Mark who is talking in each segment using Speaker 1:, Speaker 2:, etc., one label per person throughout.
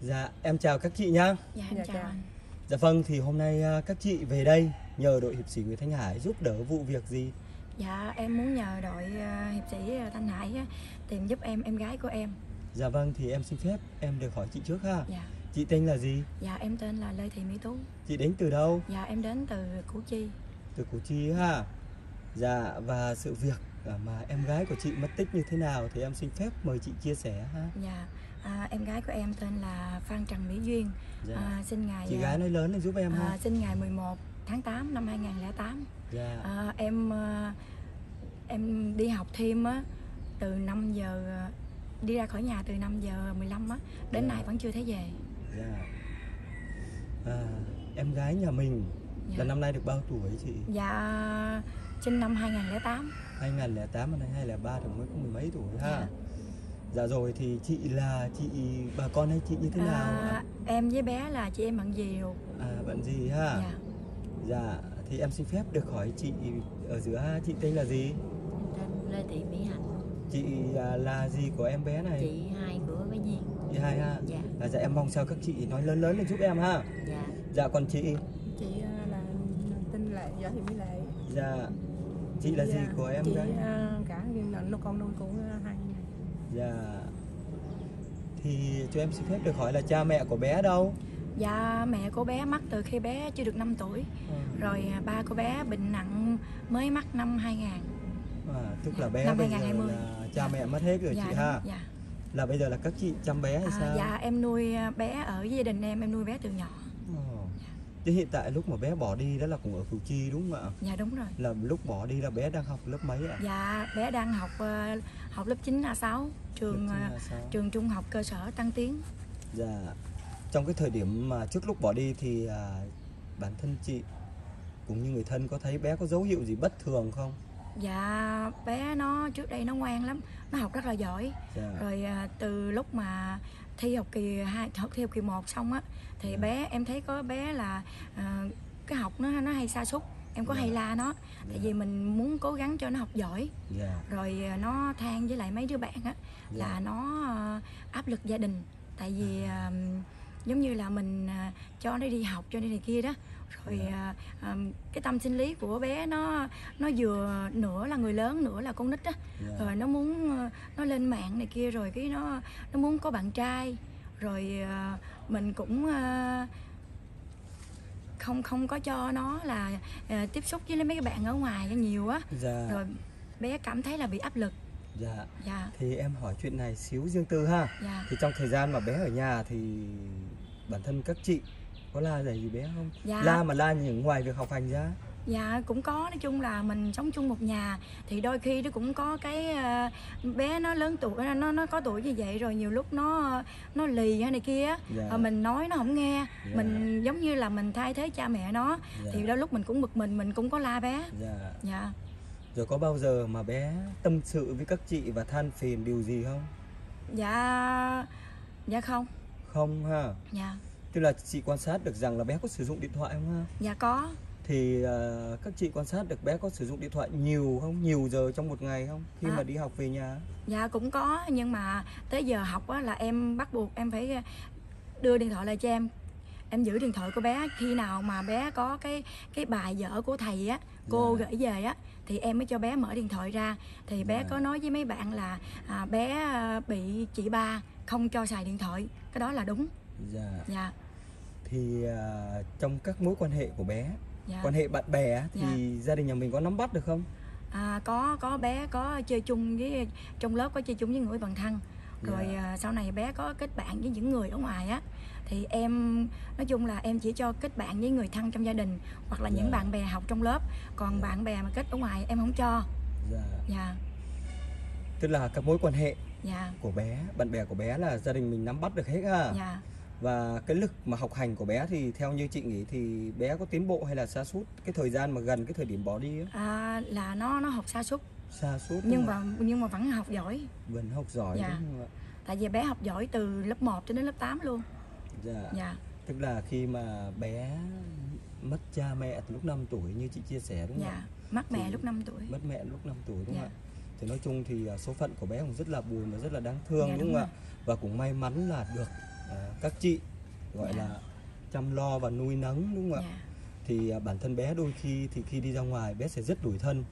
Speaker 1: Dạ, em chào các chị nhá.
Speaker 2: Dạ em
Speaker 3: Dạ,
Speaker 2: chào
Speaker 3: chào.
Speaker 2: anh.
Speaker 1: Dạ vâng, thì hôm nay à, các chị về đây nhờ đội hiệp sĩ Nguyễn Thanh Hải giúp đỡ vụ việc gì?
Speaker 2: Dạ em muốn nhờ đội ờ, hiệp sĩ ờ, Thanh Hải tìm giúp em em gái của em.
Speaker 1: Dạ vâng, thì em xin phép em được hỏi chị trước ha.
Speaker 2: Dạ.
Speaker 1: Chị tên là gì?
Speaker 2: Dạ em tên là Lê Thị Mỹ Tú.
Speaker 1: Chị đến từ đâu?
Speaker 2: Dạ em đến từ Củ Chi.
Speaker 1: Từ Củ Chi ha. Dạ, và sự việc à, mà em gái của chị mất tích như thế nào thì em xin phép mời chị chia sẻ ha.
Speaker 2: Dạ à, em gái của em tên là Phan Trần Mỹ Duyên.
Speaker 1: Dạ.
Speaker 2: À, sinh ngày
Speaker 1: Chị gái nói lớn lên giúp em
Speaker 2: à,
Speaker 1: ha.
Speaker 2: sinh ngày 11 tháng 8 năm 2008.
Speaker 1: Dạ.
Speaker 2: À, em ờ, em đi học thêm á từ 5 giờ đi ra khỏi nhà từ 5 giờ 15 á đến
Speaker 1: Dạ.
Speaker 2: nay vẫn chưa thấy về.
Speaker 1: Dạ. À, em gái nhà mình
Speaker 2: Dạ.
Speaker 1: là năm nay được bao tuổi chị?
Speaker 2: Dạ sinh năm 2008.
Speaker 1: 2008 năm nay 2003 thì mới có mười mấy tuổi ha.
Speaker 2: Dạ.
Speaker 1: Dạ rồi thì chị là chị bà con hay chị như thế nào?
Speaker 2: À, em với bé là chị em bạn gì ruột.
Speaker 1: À bạn gì ha?
Speaker 2: Dạ.
Speaker 1: Dạ thì em xin phép được hỏi chị ở giữa chị tên là gì?
Speaker 3: Tên Lê Thị Mỹ Hạnh
Speaker 1: Chị à, là gì của em bé này?
Speaker 3: chị hai của bé Duyên
Speaker 1: Chị hai ha.
Speaker 3: dạ
Speaker 1: À, dạ em mong sao các chị nói lớn lớn lên giúp em ha.
Speaker 3: dạ
Speaker 1: Dạ còn chị?
Speaker 4: chị ờ, là tên là võ thị mỹ lệ
Speaker 1: Dạ chị là gì
Speaker 4: Dạ,
Speaker 1: của em
Speaker 4: chị
Speaker 1: gái?
Speaker 4: ờ, cả nó con nuôi này
Speaker 1: Dạ thì cho em xin phép được hỏi là cha mẹ của bé đâu?
Speaker 2: Dạ mẹ của bé mất từ khi bé chưa được 5 tuổi. Rồi à, ba của bé bệnh nặng mới mắc năm 2000.
Speaker 1: À, tức là bé
Speaker 2: Năm
Speaker 1: bây giờ
Speaker 2: 2020.
Speaker 1: là cha
Speaker 2: Dạ.
Speaker 1: mẹ mất hết rồi
Speaker 2: dạ,
Speaker 1: chị
Speaker 2: đúng,
Speaker 1: ha.
Speaker 2: Dạ.
Speaker 1: Là bây giờ là các chị chăm bé hay
Speaker 2: À,
Speaker 1: sao?
Speaker 2: dạ em nuôi à, bé ở gia đình em, em nuôi bé từ nhỏ.
Speaker 1: Chứ hiện tại lúc mà bé bỏ đi đó là cũng ở Củ Chi đúng không ạ?
Speaker 2: Dạ đúng rồi.
Speaker 1: Là lúc bỏ đi là bé đang học lớp mấy ạ?
Speaker 2: Dạ bé đang học à, học lớp 9 A6 trường
Speaker 1: Lớp chín
Speaker 2: à,
Speaker 1: là sao?
Speaker 2: trường trung học cơ sở Tăng Tiến.
Speaker 1: Dạ. Trong cái thời điểm mà trước lúc bỏ đi thì à, bản thân chị cũng như người thân có thấy bé có dấu hiệu gì bất thường không?
Speaker 2: Dạ bé nó trước đây nó ngoan lắm, nó học rất là giỏi.
Speaker 1: Dạ.
Speaker 2: rồi à, từ lúc mà thi học kỳ hai học thi học kỳ 1 xong á thì
Speaker 1: Dạ.
Speaker 2: bé em thấy có bé là à, cái học nó nó hay sa sút em có
Speaker 1: Dạ.
Speaker 2: hay la nó tại
Speaker 1: Dạ.
Speaker 2: vì mình muốn cố gắng cho nó học giỏi
Speaker 1: Dạ.
Speaker 2: rồi à, nó than với lại mấy đứa bạn á
Speaker 1: Dạ.
Speaker 2: là nó à, áp lực gia đình tại vì à, giống như là mình cho nó đi học cho nó này kia đó rồi
Speaker 1: Dạ.
Speaker 2: à, à, cái tâm sinh lý của bé nó nó vừa nửa là người lớn nửa là con nít á
Speaker 1: Dạ.
Speaker 2: rồi nó muốn ờ, nó lên mạng này kia rồi cái nó nó muốn có bạn trai rồi ờ, mình cũng ờ, không không có cho nó là ờ, tiếp xúc với mấy cái bạn ở ngoài nhiều á
Speaker 1: Dạ.
Speaker 2: rồi bé cảm thấy là bị áp lực
Speaker 1: Dạ.
Speaker 2: dạ
Speaker 1: Thì em hỏi chuyện này xíu riêng tư ha.
Speaker 2: dạ
Speaker 1: Thì trong thời gian mà bé ở nhà thì bản thân các chị có la giày gì bé không?
Speaker 2: Dạ.
Speaker 1: La mà la những ngoài việc học hành ra.
Speaker 2: dạ cũng có nói chung là mình sống chung một nhà thì đôi khi nó cũng có cái ờ, bé nó lớn tuổi nó nó có tuổi như vậy rồi nhiều lúc nó nó lì hay này kia á,
Speaker 1: Dạ.
Speaker 2: Ờ, mình nói nó không nghe
Speaker 1: Dạ.
Speaker 2: mình giống như là mình thay thế cha mẹ nó
Speaker 1: Dạ.
Speaker 2: thì đôi lúc mình cũng bực mình mình cũng có la bé
Speaker 1: Dạ.
Speaker 2: dạ
Speaker 1: Rồi có bao giờ mà bé tâm sự với các chị và than phiền điều gì không?
Speaker 2: dạ dạ không
Speaker 1: Không ha.
Speaker 2: dạ
Speaker 1: Tức là chị quan sát được rằng là bé có sử dụng điện thoại không ha?
Speaker 2: dạ có
Speaker 1: Thì ờ, các chị quan sát được bé có sử dụng điện thoại nhiều không? Nhiều giờ trong một ngày không? Khi
Speaker 2: À.
Speaker 1: mà đi học về nhà.
Speaker 2: dạ cũng có nhưng mà tới giờ học á là em bắt buộc em phải đưa điện thoại lại cho em em giữ điện thoại của bé khi nào mà bé có cái cái bài vở của thầy á cô
Speaker 1: Dạ.
Speaker 2: gửi về á thì em mới cho bé mở điện thoại ra thì bé
Speaker 1: Dạ.
Speaker 2: có nói với mấy bạn là à, bé à, bị chị ba không cho xài điện thoại cái đó là đúng
Speaker 1: Dạ.
Speaker 2: dạ
Speaker 1: Thì ờ, trong các mối quan hệ của bé,
Speaker 2: dạ
Speaker 1: quan hệ bạn bè thì gia đình nhà mình có nắm bắt được không?
Speaker 2: À, có có bé có chơi chung với trong lớp có chơi chung với người bằng thân rồi
Speaker 1: Dạ.
Speaker 2: à, sau này bé có kết bạn với những người ở ngoài á thì em nói chung là em chỉ cho kết bạn với người thân trong gia đình hoặc là
Speaker 1: Dạ.
Speaker 2: những bạn bè học trong lớp còn
Speaker 1: Dạ.
Speaker 2: bạn bè mà kết ở ngoài em không cho
Speaker 1: Dạ.
Speaker 2: dạ
Speaker 1: Tức là các mối quan hệ
Speaker 2: dạ
Speaker 1: của bé, bạn bè của bé là gia đình mình nắm bắt được hết ha.
Speaker 2: dạ
Speaker 1: Và cái lực mà học hành của bé thì theo như chị nghĩ thì bé có tiến bộ hay là sa sút cái thời gian mà gần cái thời điểm bỏ đi á?
Speaker 2: à, là nó nó học sa sút
Speaker 1: Sa sút
Speaker 2: nhưng
Speaker 1: không
Speaker 2: mà nhưng mà vẫn học giỏi
Speaker 1: vẫn học giỏi
Speaker 2: Dạ.
Speaker 1: đúng không ạ?
Speaker 2: tại vì bé học giỏi từ lớp 1 cho đến lớp 8 luôn
Speaker 1: Dạ.
Speaker 2: dạ
Speaker 1: Tức là khi mà bé mất cha mẹ từ lúc 5 tuổi như chị chia sẻ đúng không
Speaker 2: dạ
Speaker 1: ạ?
Speaker 2: mất mẹ
Speaker 1: Thì-
Speaker 2: lúc 5 tuổi
Speaker 1: Mất mẹ lúc 5 tuổi đúng
Speaker 2: Dạ.
Speaker 1: không ạ? Thì nói chung thì à, số phận của bé cũng rất là buồn và rất là đáng thương
Speaker 2: Dạ,
Speaker 1: đúng
Speaker 2: đúng
Speaker 1: không ạ? Và cũng may mắn là được à, các chị gọi
Speaker 2: Dạ.
Speaker 1: là chăm lo và nuôi nấng đúng không ạ?
Speaker 2: Dạ.
Speaker 1: Thì à, bản thân bé đôi khi thì khi đi ra ngoài bé sẽ rất tủi thân.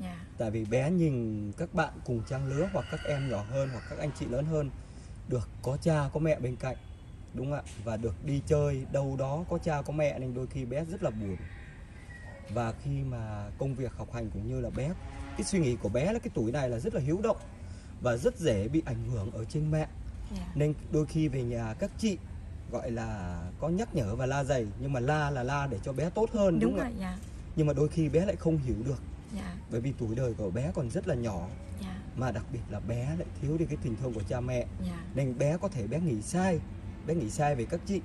Speaker 2: Dạ.
Speaker 1: Tại vì bé nhìn các bạn cùng trang lứa hoặc các em nhỏ hơn hoặc các anh chị lớn hơn được có cha có mẹ bên cạnh đúng không ạ? Và được đi chơi đâu đó có cha có mẹ nên đôi khi bé rất là buồn. Và khi mà công việc học hành cũng như là bé cái suy nghĩ của bé là cái tuổi này là rất là hiếu động và rất dễ bị ảnh hưởng ở trên mạng
Speaker 2: dạ.
Speaker 1: Nên đôi khi về nhà các chị gọi là có nhắc nhở và la dày nhưng mà la là la để cho bé tốt hơn đúng,
Speaker 2: đúng rồi dạ.
Speaker 1: Nhưng mà đôi khi bé lại không hiểu được.
Speaker 2: Dạ.
Speaker 1: Bởi vì tuổi đời của bé còn rất là nhỏ.
Speaker 2: Dạ.
Speaker 1: Mà đặc biệt là bé lại thiếu đi cái tình thương của cha mẹ.
Speaker 2: Dạ.
Speaker 1: Nên bé có thể bé nghĩ sai bé nghĩ sai về các chị.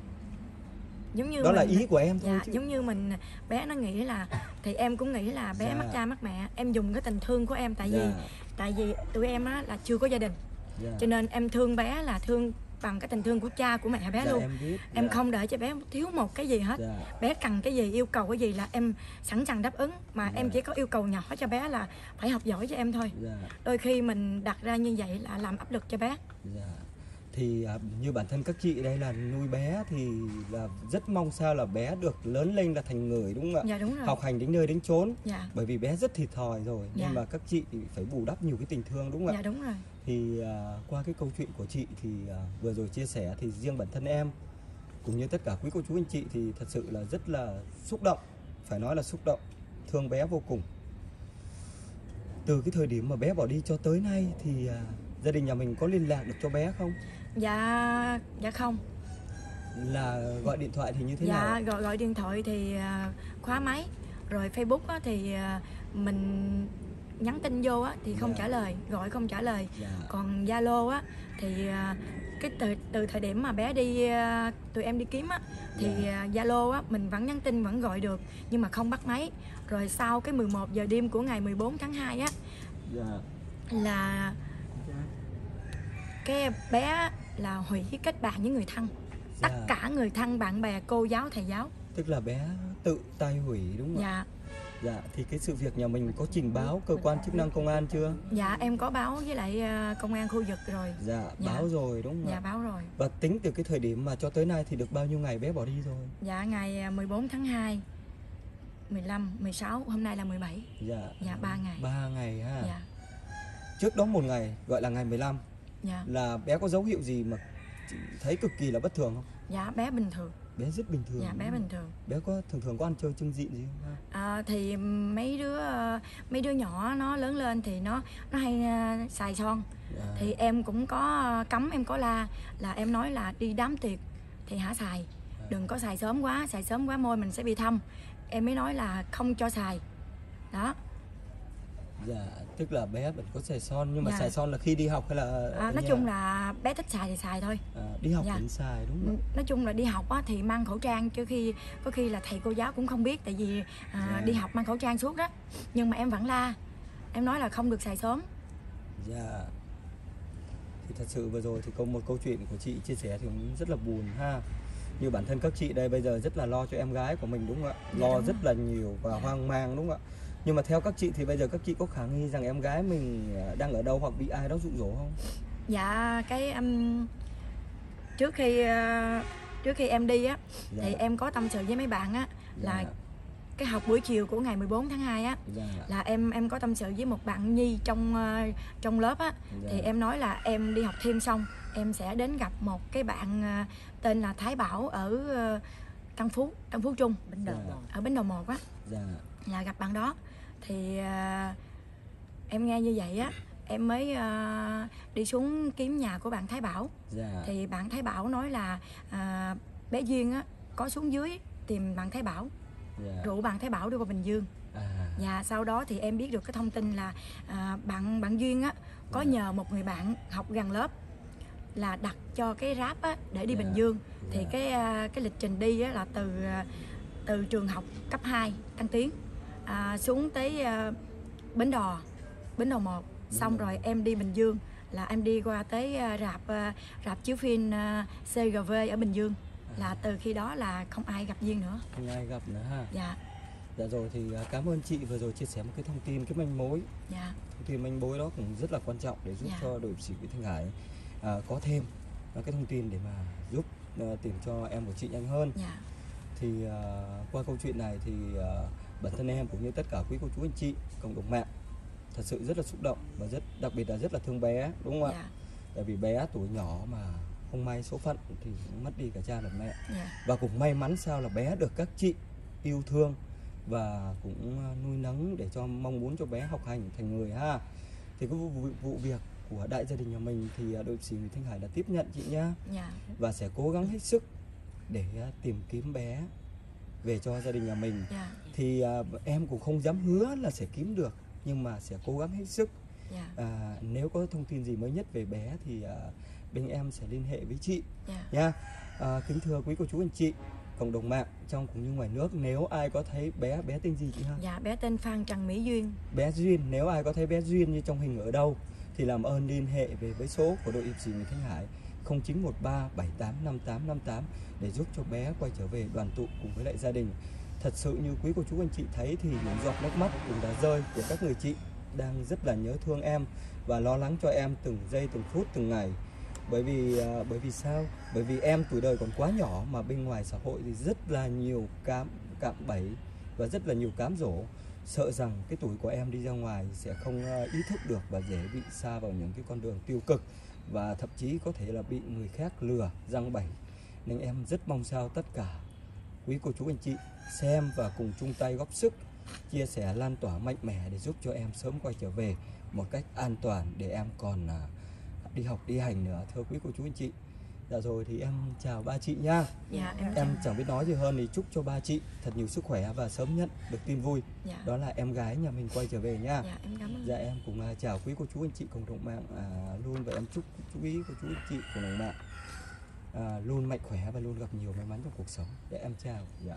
Speaker 2: Giống như
Speaker 1: đó là
Speaker 2: mình-
Speaker 1: ý của em thôi
Speaker 2: dạ
Speaker 1: chứ.
Speaker 2: giống như mình bé nó nghĩ là thì em cũng nghĩ là bé
Speaker 1: Dạ.
Speaker 2: mất cha mất mẹ em dùng cái tình thương của em tại vì
Speaker 1: dạ,
Speaker 2: tại vì tụi em á là chưa có gia đình
Speaker 1: dạ.
Speaker 2: cho nên em thương bé là thương bằng cái tình thương của cha của mẹ bé
Speaker 1: Dạ,
Speaker 2: luôn.
Speaker 1: em biết.
Speaker 2: Em
Speaker 1: dạ,
Speaker 2: không để cho bé thiếu một cái gì hết.
Speaker 1: Dạ,
Speaker 2: bé cần cái gì yêu cầu cái gì là em sẵn sàng đáp ứng. Mà
Speaker 1: Dạ.
Speaker 2: em chỉ có yêu cầu nhỏ cho bé là phải học giỏi cho em thôi.
Speaker 1: Dạ,
Speaker 2: đôi khi mình đặt ra như vậy là làm áp lực cho bé.
Speaker 1: Dạ. Thì à, như bản thân các chị đây là nuôi bé thì là rất mong sao là bé được lớn lên là thành người đúng không ạ?
Speaker 2: Dạ đúng rồi.
Speaker 1: Học hành đến nơi đến chốn.
Speaker 2: Dạ.
Speaker 1: Bởi vì bé rất thiệt thòi rồi
Speaker 2: Dạ.
Speaker 1: nhưng mà các chị thì phải bù đắp nhiều cái tình thương đúng không ạ?
Speaker 2: Dạ đúng rồi.
Speaker 1: Thì à, qua cái câu chuyện của chị thì à, vừa rồi chia sẻ thì riêng bản thân em cũng như tất cả quý cô chú anh chị thì thật sự là rất là xúc động phải nói là xúc động thương bé vô cùng. Từ cái thời điểm mà bé bỏ đi cho tới nay thì à, gia đình nhà mình có liên lạc được cho bé không
Speaker 2: dạ dạ không.
Speaker 1: Là gọi điện thoại thì như thế
Speaker 2: dạ
Speaker 1: nào
Speaker 2: gọi gọi điện thoại thì à, khóa máy rồi facebook á, thì à, mình nhắn tin vô á, thì không
Speaker 1: Dạ.
Speaker 2: trả lời gọi không trả lời.
Speaker 1: Dạ.
Speaker 2: Còn zalo á thì à, cái từ từ thời điểm mà bé đi tụi em đi kiếm á thì
Speaker 1: Dạ.
Speaker 2: zalo á mình vẫn nhắn tin vẫn gọi được nhưng mà không bắt máy. Rồi sau cái 11 giờ đêm của ngày 14 tháng 2 á
Speaker 1: dạ.
Speaker 2: là cái bé là hủy kết bạn với người thân. Tất
Speaker 1: Dạ.
Speaker 2: cả người thân bạn bè cô giáo thầy giáo.
Speaker 1: Tức là bé tự tay hủy đúng không
Speaker 2: dạ.
Speaker 1: Dạ thì cái sự việc nhà mình có trình báo cơ quan chức năng công an chưa?
Speaker 2: Dạ em có báo với lại à, công an khu vực rồi.
Speaker 1: Dạ,
Speaker 2: Dạ.
Speaker 1: báo rồi đúng không
Speaker 2: dạ báo rồi.
Speaker 1: Và tính từ cái thời điểm mà cho tới nay thì được bao nhiêu ngày bé bỏ đi rồi?
Speaker 2: dạ ngày à, 14 tháng 2 15 16 hôm nay là 17
Speaker 1: Dạ.
Speaker 2: dạ 3 ngày.
Speaker 1: 3 ngày ha.
Speaker 2: dạ.
Speaker 1: Trước đó một ngày gọi là ngày 15
Speaker 2: dạ
Speaker 1: là bé có dấu hiệu gì mà chị thấy cực kỳ là bất thường không?
Speaker 2: dạ bé bình thường
Speaker 1: Bé rất bình thường.
Speaker 2: dạ bé bình thường
Speaker 1: Bé có thường thường có ăn chơi chưng dịn gì không? ha?
Speaker 2: à, thì mấy đứa mấy đứa nhỏ nó lớn lên thì nó nó hay à, xài son
Speaker 1: Dạ.
Speaker 2: thì em cũng có cấm em có la là em nói là đi đám tiệc thì hả xài đừng có xài sớm quá xài sớm quá môi mình sẽ bị thâm em mới nói là không cho xài đó
Speaker 1: Dạ, tức là bé vẫn có xài son nhưng mà
Speaker 2: Dạ.
Speaker 1: xài son là khi đi học hay là
Speaker 2: à, nói
Speaker 1: nhà?
Speaker 2: chung là bé thích xài thì xài thôi
Speaker 1: à, đi học
Speaker 2: Dạ.
Speaker 1: vẫn xài đúng không?
Speaker 2: nói chung là đi học á, thì mang khẩu trang chứ khi có khi là thầy cô giáo cũng không biết tại vì à,
Speaker 1: Dạ.
Speaker 2: đi học mang khẩu trang suốt đó nhưng mà em vẫn la em nói là không được xài sớm
Speaker 1: Dạ. Thì thật sự vừa rồi thì có một câu chuyện của chị chia sẻ thì cũng rất là buồn ha. Như bản thân các chị đây bây giờ rất là lo cho em gái của mình đúng không ạ?
Speaker 2: Dạ,
Speaker 1: Lo rất
Speaker 2: rồi.
Speaker 1: là nhiều và
Speaker 2: Dạ.
Speaker 1: hoang mang đúng không ạ? Nhưng mà theo các chị thì bây giờ các chị có khả nghi rằng em gái mình à, đang ở đâu hoặc bị ai đó dụ dỗ không?
Speaker 2: dạ cái um, trước khi ờ, trước khi em đi á
Speaker 1: Dạ.
Speaker 2: thì em có tâm sự với mấy bạn á là
Speaker 1: Dạ.
Speaker 2: cái học buổi chiều của ngày 14 tháng 2 á
Speaker 1: Dạ.
Speaker 2: là em em có tâm sự với một bạn nhi trong ờ, trong lớp á
Speaker 1: Dạ.
Speaker 2: thì em nói là em đi học thêm xong em sẽ đến gặp một cái bạn ờ, tên là Thái Bảo ở ờ, Tân Phú Tân Phú Trung
Speaker 3: bánh đầu
Speaker 1: Dạ.
Speaker 2: Ở bến đầu một á
Speaker 1: Dạ.
Speaker 2: là gặp bạn đó thì ờ, em nghe như vậy á em mới ờ, đi xuống kiếm nhà của bạn Thái Bảo
Speaker 1: Dạ.
Speaker 2: thì bạn Thái Bảo nói là à, bé Duyên á có xuống dưới tìm bạn Thái Bảo
Speaker 1: Dạ.
Speaker 2: rủ bạn Thái Bảo đi qua Bình Dương
Speaker 1: À.
Speaker 2: và sau đó thì em biết được cái thông tin là à, bạn bạn Duyên á có
Speaker 1: Dạ.
Speaker 2: nhờ một người bạn học gần lớp là đặt cho cái ráp á để đi
Speaker 1: Dạ.
Speaker 2: Bình Dương thì
Speaker 1: Dạ.
Speaker 2: cái à, cái lịch trình đi á là từ à, từ trường học cấp 2 Tăng Tiến à, xuống tới à, Bến Đò Bến Đò 1 xong rồi em đi Bình Dương là em đi qua tới à, rạp à, rạp chiếu phim à, CGV ở Bình Dương. Là từ khi đó là không ai gặp Duyên nữa.
Speaker 1: Không ai gặp nữa ha.
Speaker 2: dạ.
Speaker 1: Dạ rồi thì à, cảm ơn chị vừa rồi chia sẻ một cái thông tin cái manh mối.
Speaker 2: Dạ.
Speaker 1: Thông tin manh mối đó cũng rất là quan trọng để giúp
Speaker 2: Dạ.
Speaker 1: cho đội sĩ Nguyễn Thanh Hải à, có thêm ờ, cái thông tin để mà giúp ờ, tìm cho em của chị nhanh hơn.
Speaker 2: Dạ
Speaker 1: thì ờ, qua câu chuyện này thì ờ, bản thân em cũng như tất cả quý cô chú anh chị cộng đồng mạng thật sự rất là xúc động và rất đặc biệt là rất là thương bé đúng không ạ?
Speaker 2: Dạ.
Speaker 1: Tại vì bé tuổi nhỏ mà không may số phận thì mất đi cả cha lẫn mẹ.
Speaker 2: Dạ.
Speaker 1: Và cũng may mắn sao là bé được các chị yêu thương và cũng ờ, nuôi nấng để cho mong muốn cho bé học hành thành người ha. Thì cái vụ, vụ, vụ việc của đại gia đình nhà mình thì đội sĩ Nguyễn Thanh Hải đã tiếp nhận chị nhá.
Speaker 2: Dạ.
Speaker 1: Và sẽ cố gắng hết sức để ờ, tìm kiếm bé về cho gia đình nhà mình.
Speaker 2: Dạ.
Speaker 1: Thì ờ, em cũng không dám hứa là sẽ kiếm được nhưng mà sẽ cố gắng hết sức.
Speaker 2: Dạ.
Speaker 1: À, nếu có thông tin gì mới nhất về bé thì à, bên em sẽ liên hệ với chị.
Speaker 2: Dạ.
Speaker 1: Nha. À, kính thưa quý cô chú anh chị cộng đồng mạng trong cũng như ngoài nước nếu ai có thấy bé bé tên gì chị ha?
Speaker 2: Dạ bé tên Phan Trần Mỹ Duyên.
Speaker 1: Bé duyên nếu ai có thấy bé duyên như trong hình ở đâu thì làm ơn liên hệ về với số của đội hiệp sĩ Nguyễn Thanh Hải 0913 785858 để giúp cho bé quay trở về đoàn tụ cùng với lại gia đình. Thật sự như quý cô chú anh chị thấy thì những giọt nước mắt cũng đã rơi của các người chị đang rất là nhớ thương em và lo lắng cho em từng giây từng phút từng ngày. Bởi vì à, bởi vì sao? Bởi vì em tuổi đời còn quá nhỏ mà bên ngoài xã hội thì rất là nhiều cám cạm bẫy và rất là nhiều cám dỗ. Sợ rằng cái tuổi của em đi ra ngoài sẽ không à, ý thức được và dễ bị xa vào những cái con đường tiêu cực và thậm chí có thể là bị người khác lừa, răng bẫy nên em rất mong sao tất cả quý cô chú anh chị xem và cùng chung tay góp sức, chia sẻ lan tỏa mạnh mẽ để giúp cho em sớm quay trở về một cách an toàn để em còn à, đi học, đi hành nữa. Thưa quý cô chú anh chị dạ rồi thì em chào ba chị nha.
Speaker 2: Dạ em
Speaker 1: em
Speaker 2: chào.
Speaker 1: chẳng biết nói gì hơn thì chúc cho ba chị thật nhiều sức khỏe và sớm nhận được tin vui.
Speaker 2: Dạ.
Speaker 1: Đó là em gái nhà mình quay trở về nha.
Speaker 2: Dạ em cảm ơn.
Speaker 1: Dạ em cũng à, chào quý cô chú anh chị cộng đồng mạng à, luôn. Và em chúc chú ý cô chú anh chị cộng đồng mạng à, luôn mạnh khỏe và luôn gặp nhiều may mắn trong cuộc sống. Dạ em chào. Dạ